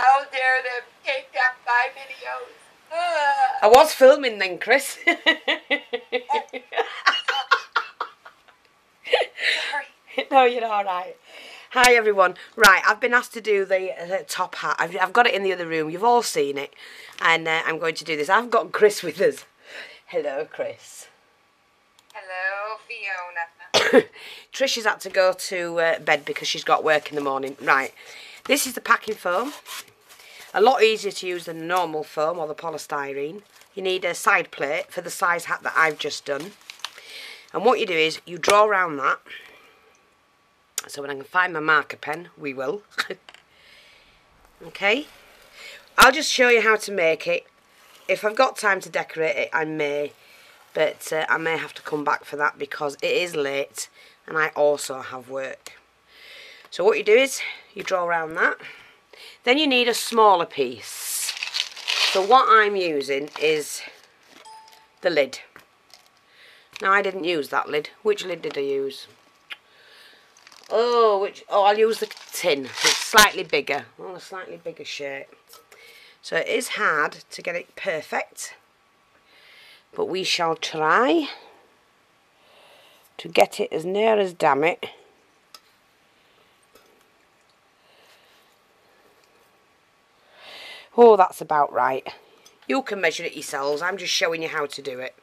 How dare them take down my videos? I was filming then, Chris. Sorry. no, you're all right. Hi everyone. Right, I've been asked to do the uh, top hat. I've, I've got it in the other room. You've all seen it, and uh, I'm going to do this. I've got Chris with us. Hello, Chris. Hello, Fiona. Trish has had to go to uh, bed because she's got work in the morning. Right, this is the packing foam. A lot easier to use than normal foam or the polystyrene. You need a side plate for the size hat that I've just done. And what you do is you draw around that. So when I can find my marker pen, we will. okay. I'll just show you how to make it. If I've got time to decorate it, I may. But uh, I may have to come back for that because it is late and I also have work. So what you do is you draw around that. Then you need a smaller piece. So what I'm using is the lid. Now I didn't use that lid. Which lid did I use? Oh, which? Oh, I'll use the tin. It's slightly bigger. Oh, a slightly bigger shape. So it is hard to get it perfect. But we shall try to get it as near as damn it. Oh, that's about right. You can measure it yourselves. I'm just showing you how to do it.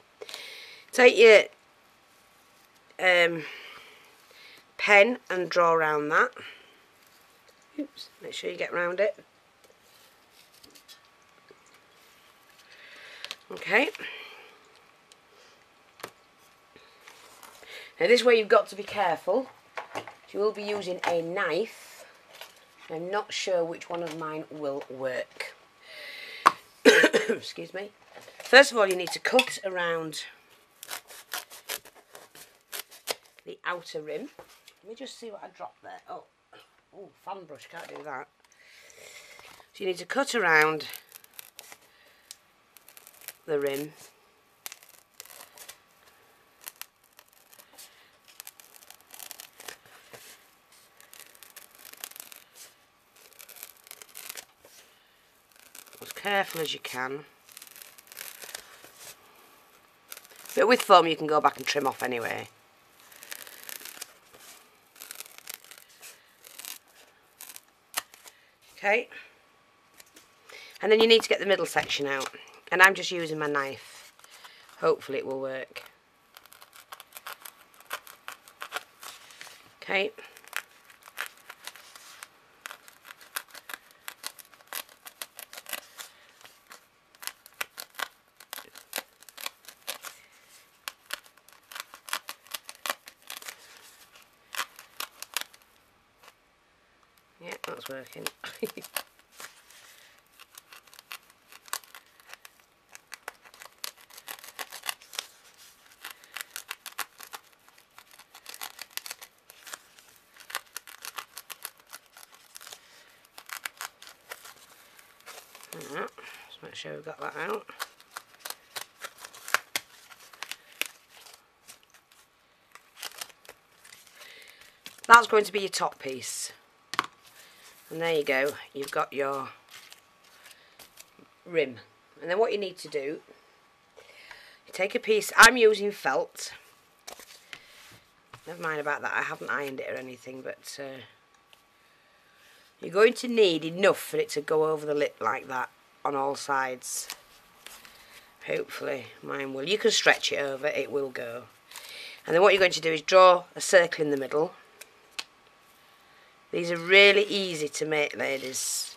Take your um, pen and draw around that. Oops, make sure you get around it. Okay. Now this way you've got to be careful. You will be using a knife. I'm not sure which one of mine will work. Excuse me. First of all you need to cut around the outer rim. Let me just see what I dropped there. Oh, oh, fan brush, can't do that. So you need to cut around the rim. Careful as you can. But with foam you can go back and trim off anyway. Okay. And then you need to get the middle section out. And I'm just using my knife. Hopefully it will work. Okay. Yeah, that's working. Alright, Just make sure we've got that out. That's going to be your top piece. And there you go, you've got your rim. And then what you need to do, you take a piece, I'm using felt. Never mind about that, I haven't ironed it or anything, but uh, you're going to need enough for it to go over the lip like that on all sides. Hopefully mine will. You can stretch it over, it will go. And then what you're going to do is draw a circle in the middle. These are really easy to make, ladies.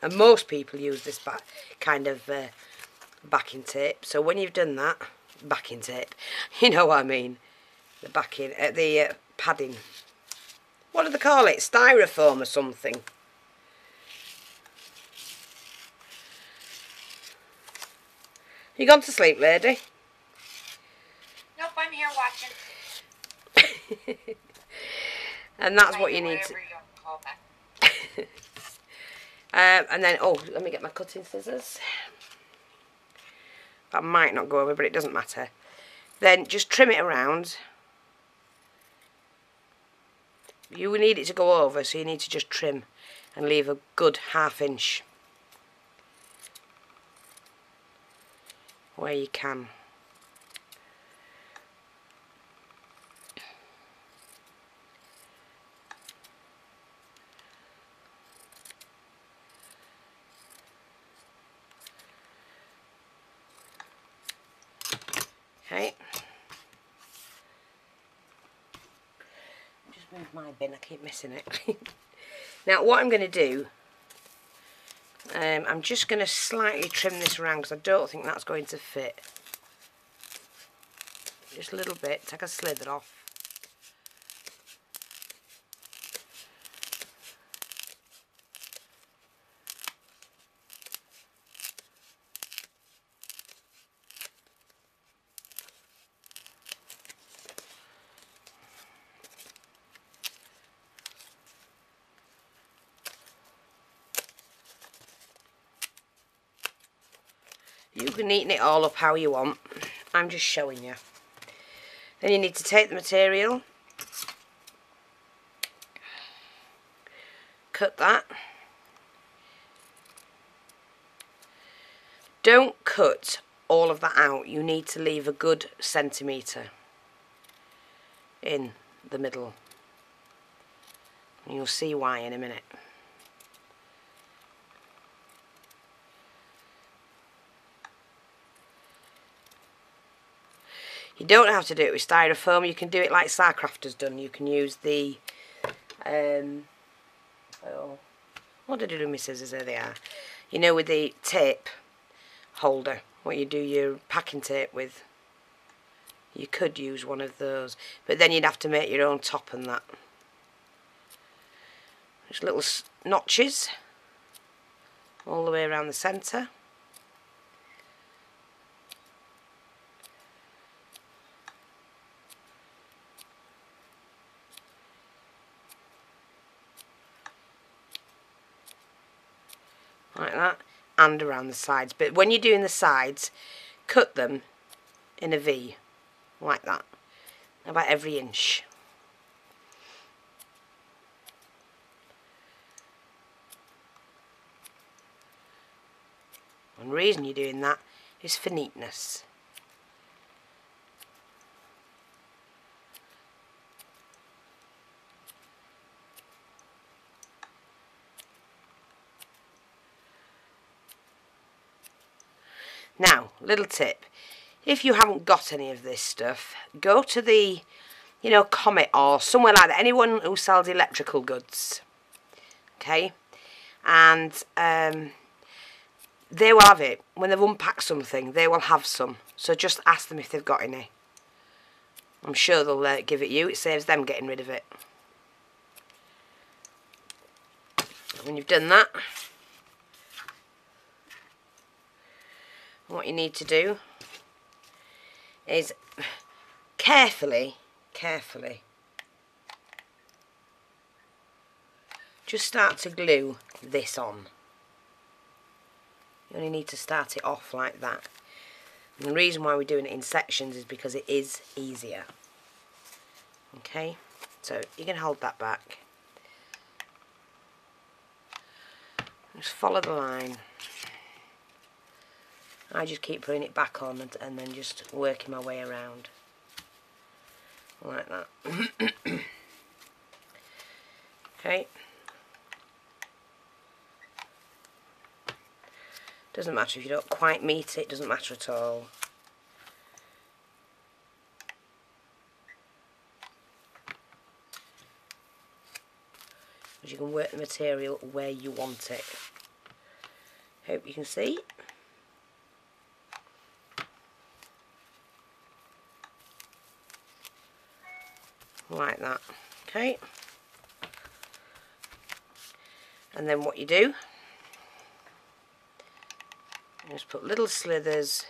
And most people use this back, kind of uh, backing tape. So when you've done that, backing tape, you know what I mean. The backing, uh, the uh, padding. What do they call it? Styrofoam or something. You gone to sleep, lady? Nope, I'm here watching. and that's what you need to... You. Um, and then, oh, let me get my cutting scissors. That might not go over, but it doesn't matter. Then just trim it around. You need it to go over so you need to just trim and leave a good half inch where you can. My bin, I keep missing it. now what I'm going to do, um, I'm just going to slightly trim this around because I don't think that's going to fit. Just a little bit, take a slither off. You can neaten it all up how you want. I'm just showing you. Then you need to take the material, cut that. Don't cut all of that out. You need to leave a good centimetre in the middle. You'll see why in a minute. You don't have to do it with styrofoam. You can do it like Starcraft has done. You can use the, um, oh, what did I do with my scissors? There they are. You know, with the tape holder, what you do your packing tape with. You could use one of those, but then you'd have to make your own top and that. Just little notches all the way around the centre. Like that and around the sides. But when you're doing the sides cut them in a V like that about every inch. And the reason you're doing that is for neatness Now, little tip. If you haven't got any of this stuff, go to the, you know, Comet or somewhere like that. Anyone who sells electrical goods. Okay? And um, they will have it. When they've unpacked something, they will have some. So just ask them if they've got any. I'm sure they'll uh, give it you. It saves them getting rid of it. When you've done that, what you need to do is carefully, carefully, just start to glue this on. You only need to start it off like that. And the reason why we're doing it in sections is because it is easier. Okay, so you can hold that back. Just follow the line. I just keep putting it back on and, and then just working my way around. Like that. Okay. Doesn't matter if you don't quite meet it doesn't matter at all. You can work the material where you want it. Hope you can see like that. Okay. And then what you do Just put little slithers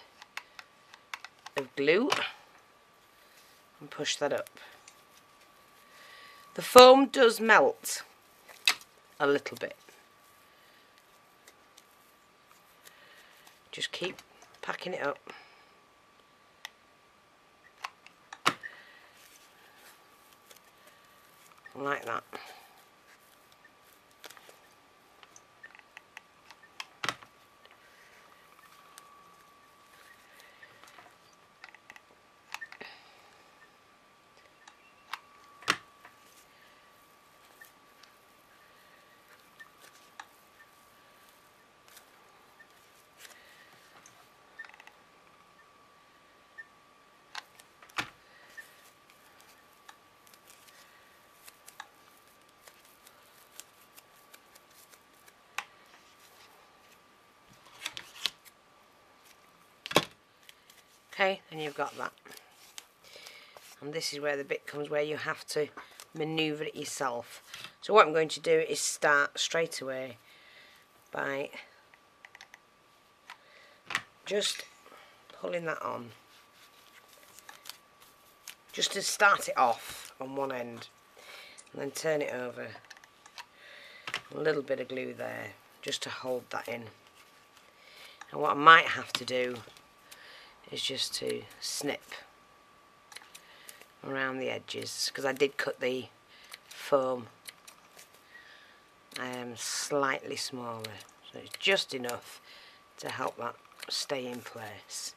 of glue and push that up. The foam does melt a little bit. Just keep packing it up like that. Okay, and you've got that. And this is where the bit comes where you have to manoeuvre it yourself. So what I'm going to do is start straight away by just pulling that on. Just to start it off on one end. And then turn it over. A little bit of glue there just to hold that in. And what I might have to do is just to snip around the edges because I did cut the foam um, slightly smaller. So it's just enough to help that stay in place.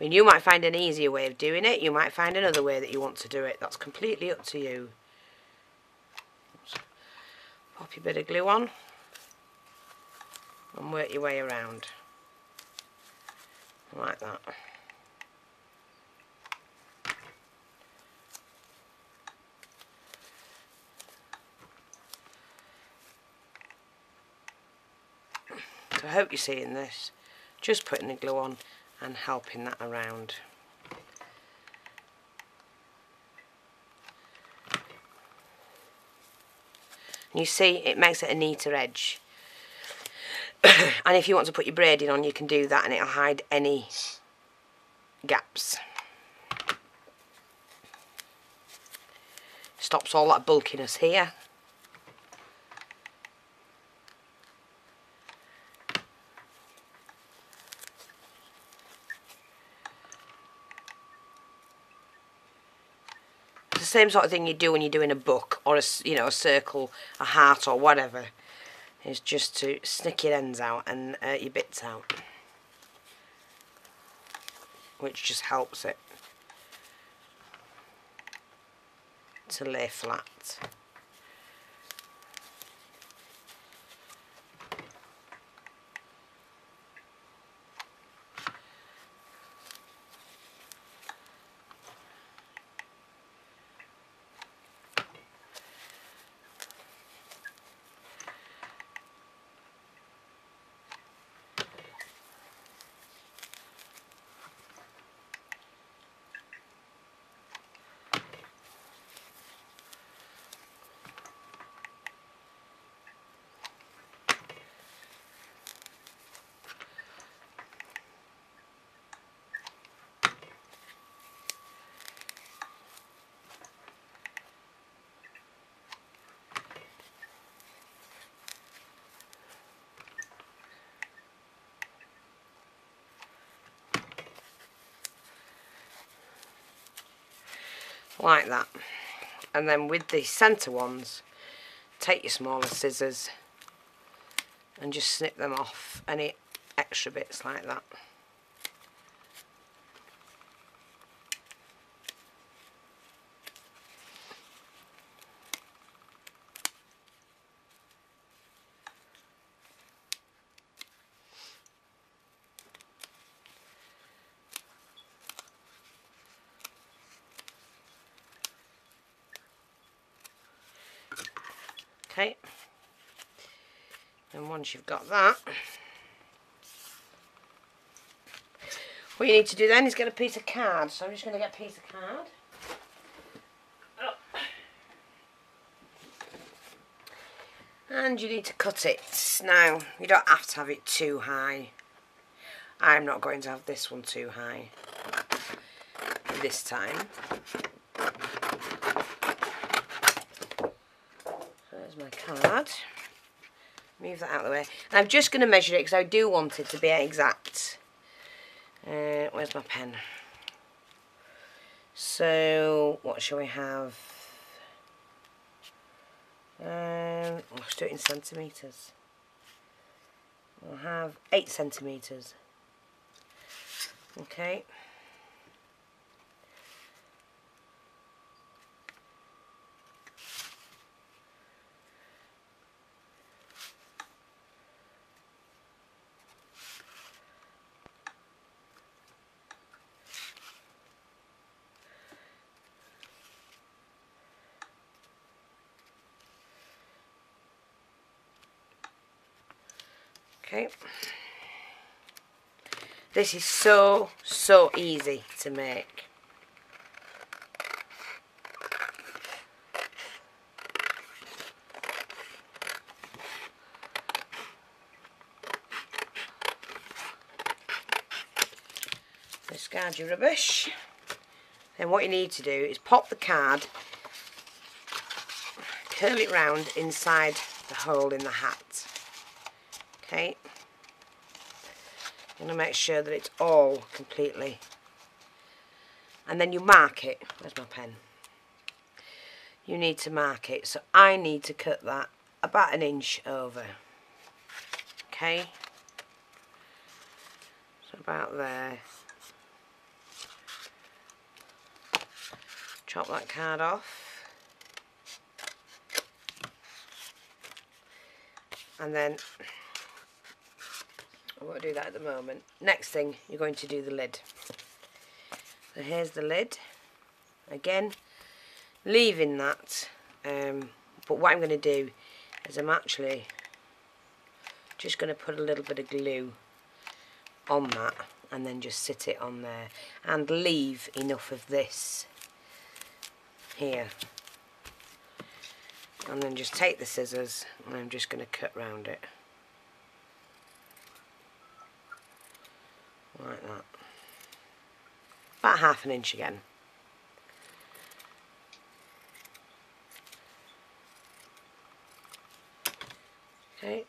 I mean you might find an easier way of doing it. You might find another way that you want to do it. That's completely up to you. Pop your bit of glue on and work your way around like that. So I hope you're seeing this. Just putting the glue on and helping that around. You see, it makes it a neater edge. and if you want to put your braiding on you can do that and it'll hide any gaps. Stops all that bulkiness here. It's the same sort of thing you do when you're doing a book or a you know a circle a heart or whatever is just to snick your ends out and uh, your bits out. Which just helps it to lay flat like that. And then with the centre ones take your smaller scissors and just snip them off any extra bits like that Okay. And once you've got that, what you need to do then is get a piece of card. So I'm just going to get a piece of card. And you need to cut it. Now, you don't have to have it too high. I'm not going to have this one too high this time. There's my card. Move that out of the way. And I'm just going to measure it because I do want it to be exact. Uh, where's my pen? So, what shall we have? Um, let's do it in centimetres. We'll have 8 centimetres. Okay. Okay. This is so, so easy to make. Discard your rubbish. Then what you need to do is pop the card, curl it round inside the hole in the hat. Okay. Going to make sure that it's all completely. And then you mark it. Where's my pen? You need to mark it. So I need to cut that about an inch over. Okay. So about there. Chop that card off. And then I won't do that at the moment. Next thing, you're going to do the lid. So here's the lid. Again, leaving that. Um, but what I'm going to do is I'm actually just going to put a little bit of glue on that and then just sit it on there and leave enough of this here and then just take the scissors and I'm just going to cut round it like that. About half an inch again. Okay.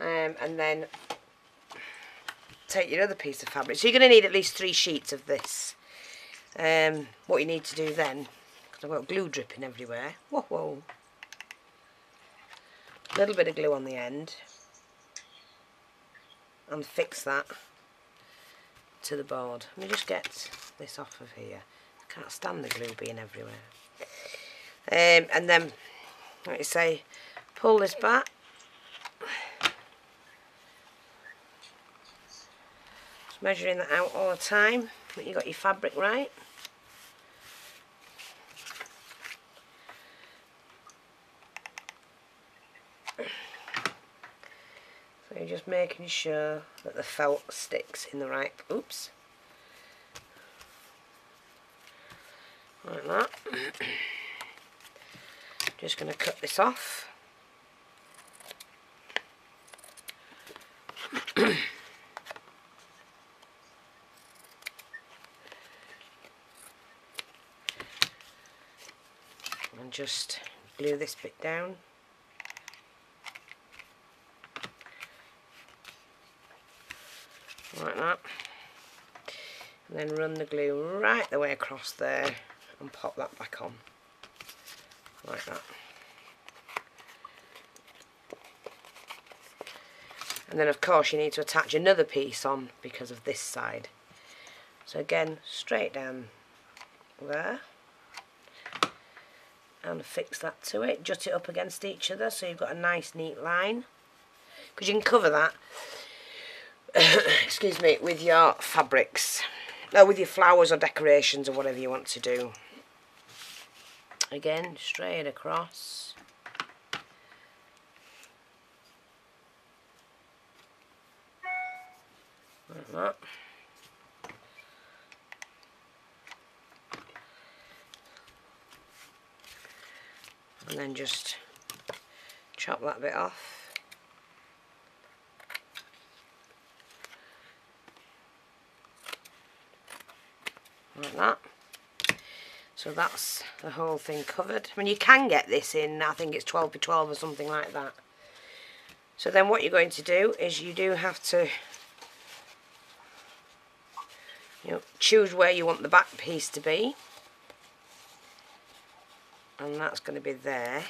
Um, and then take your other piece of fabric. So you're going to need at least three sheets of this. Um, what you need to do then, because I've got glue dripping everywhere. Whoa, whoa. A little bit of glue on the end and fix that to the board. Let me just get this off of here. I can't stand the glue being everywhere. Um, and then, like I say, pull this back. Just measuring that out all the time, that you got your fabric right. Just making sure that the felt sticks in the right, oops, like that. just going to cut this off. and just glue this bit down. Like that. And then run the glue right the way across there and pop that back on. Like that. And then of course you need to attach another piece on because of this side. So again straight down there. And fix that to it. Jut it up against each other so you've got a nice neat line. Because you can cover that excuse me, with your fabrics. No, with your flowers or decorations or whatever you want to do. Again, straight across. Like that. And then just chop that bit off. Like that. So that's the whole thing covered. I mean, you can get this in, I think it's 12 by 12 or something like that. So then what you're going to do is you do have to you know, choose where you want the back piece to be and that's going to be there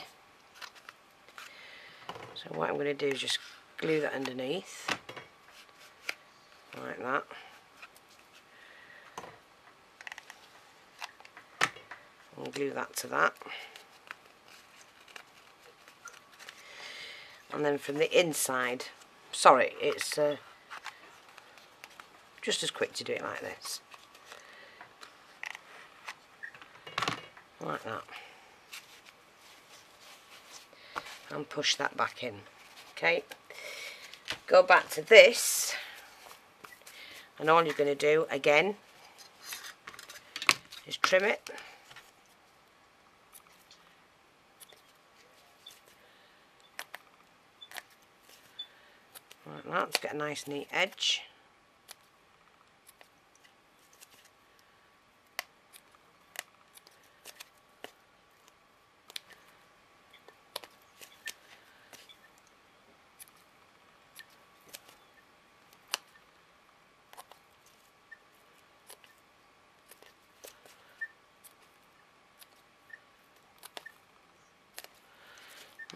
so what I'm going to do is just glue that underneath like that and glue that to that. And then from the inside sorry it's uh, just as quick to do it like this. Like that. And push that back in okay? Go back to this and all you're going to do again is trim it like that to get a nice neat edge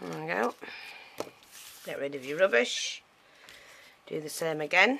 There we go. Get rid of your rubbish. Do the same again.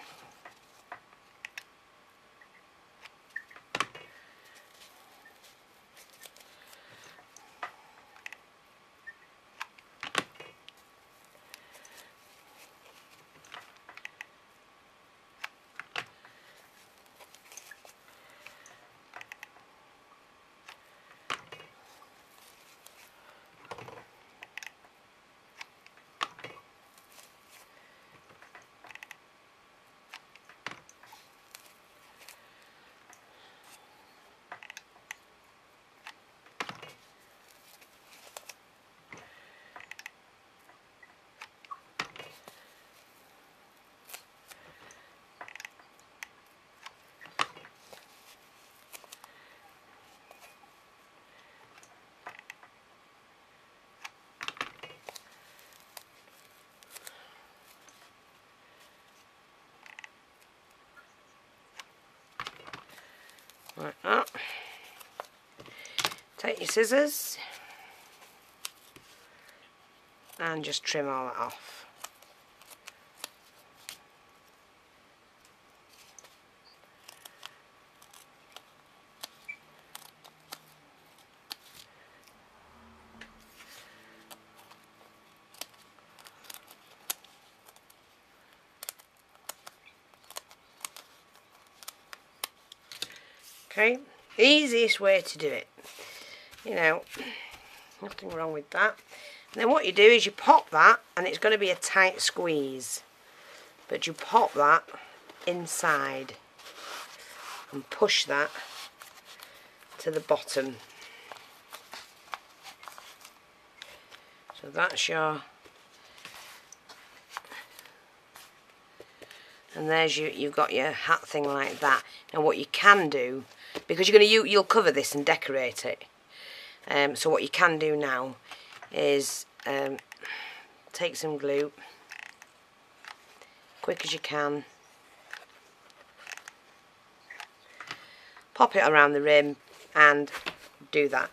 Like that. Take your scissors and just trim all that off. Okay, easiest way to do it. You know, nothing wrong with that. And then what you do is you pop that, and it's going to be a tight squeeze. But you pop that inside and push that to the bottom. So that's your and there's you you've got your hat thing like that now what you can do because you're going to you, you'll cover this and decorate it. Um, so what you can do now is um, take some glue quick as you can. Pop it around the rim and do that.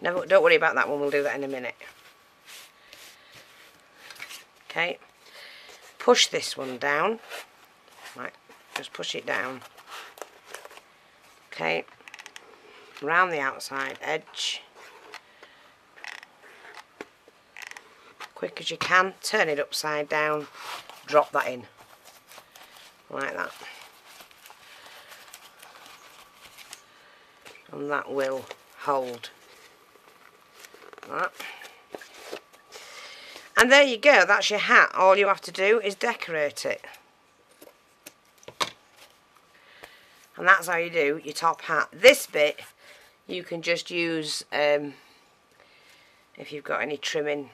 Never, don't worry about that one we'll do that in a minute. Okay push this one down. Right just push it down okay around the outside edge. Quick as you can turn it upside down drop that in. Like that. And that will hold. That. And there you go, that's your hat. All you have to do is decorate it. And that's how you do your top hat. This bit, you can just use, um, if you've got any trimming,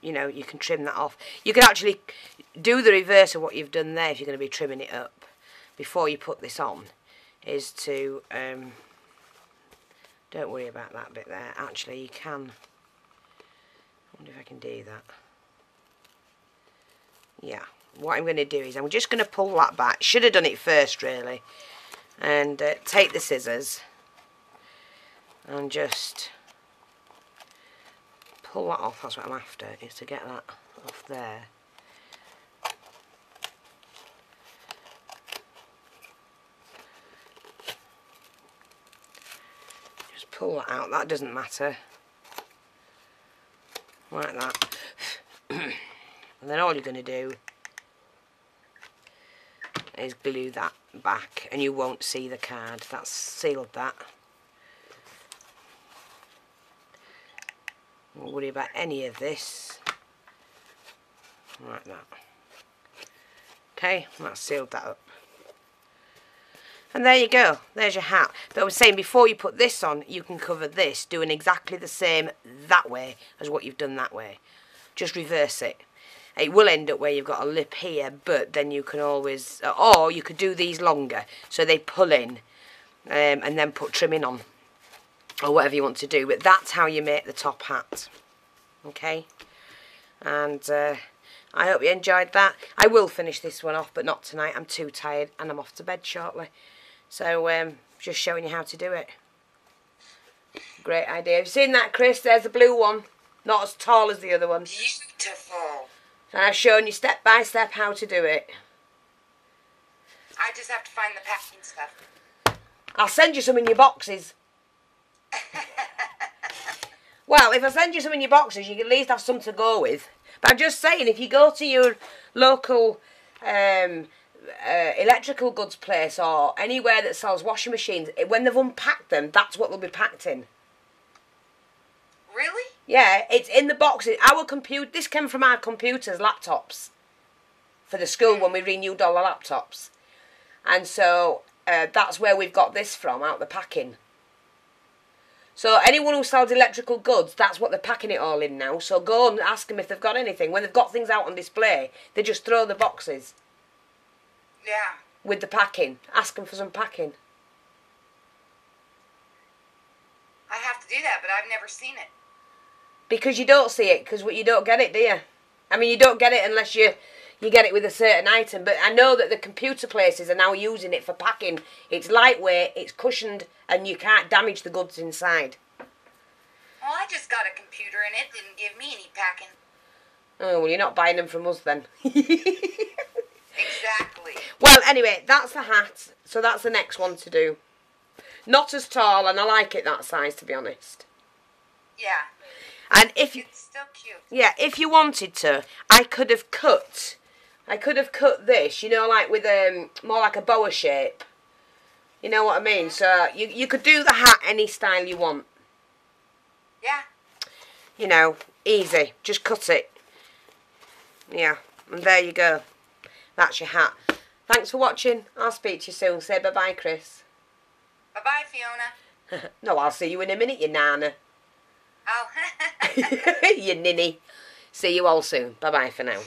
you know, you can trim that off. You can actually do the reverse of what you've done there if you're going to be trimming it up before you put this on, is to, um, don't worry about that bit there. Actually, you can, I wonder if I can do that yeah what I'm going to do is I'm just going to pull that back. Should have done it first, really. And uh, take the scissors and just pull that off. That's what I'm after, is to get that off there. Just pull that out. That doesn't matter. Like that. and then all you're going to do is glue that back and you won't see the card. That's sealed that. Don't worry about any of this. Like that. Okay, that's sealed that up. And there you go. There's your hat. But I was saying, before you put this on, you can cover this, doing exactly the same that way as what you've done that way. Just reverse it. It will end up where you've got a lip here, but then you can always... Or you could do these longer, so they pull in, um, and then put trimming on. Or whatever you want to do. But that's how you make the top hat. Okay? And... Uh, I hope you enjoyed that. I will finish this one off, but not tonight. I'm too tired and I'm off to bed shortly. So, um, just showing you how to do it. Great idea. Have you seen that, Chris? There's the blue one. Not as tall as the other one. Beautiful. And I've shown you step by step how to do it. I just have to find the packing stuff. I'll send you some in your boxes. well, if I send you some in your boxes, you can at least have some to go with. But I'm just saying, if you go to your local um, uh, electrical goods place or anywhere that sells washing machines, when they've unpacked them, that's what they'll be packed in. Really? Yeah, it's in the boxes. Our compute. This came from our computers, laptops, for the school when we renewed all the laptops, and so uh, that's where we've got this from, out the packing. So anyone who sells electrical goods, that's what they're packing it all in now. So go and ask them if they've got anything. When they've got things out on display, they just throw the boxes Yeah. with the packing. Ask them for some packing. I have to do that, but I've never seen it. Because you don't see it, because you don't get it, do you? I mean, you don't get it unless you you get it with a certain item. But I know that the computer places are now using it for packing. It's lightweight, it's cushioned, and you can't damage the goods inside. Well, I just got a computer and it didn't give me any packing. Oh, well, you're not buying them from us then. Exactly. well, anyway, that's the hat. So that's the next one to do. Not as tall, and I like it that size, to be honest. Yeah. And if you, It's still cute. yeah, if you wanted to, I could have cut, I could have cut this, you know, like with um more like a boa shape. You know what I mean? So you you could do the hat any style you want. Yeah. You know, easy. Just cut it. Yeah, and there you go. That's your hat. Thanks for watching. I'll speak to you soon. Say bye bye, Chris. Bye bye, Fiona. no, I'll see you in a minute, you nana. Oh. you ninny. See you all soon. Bye bye for now.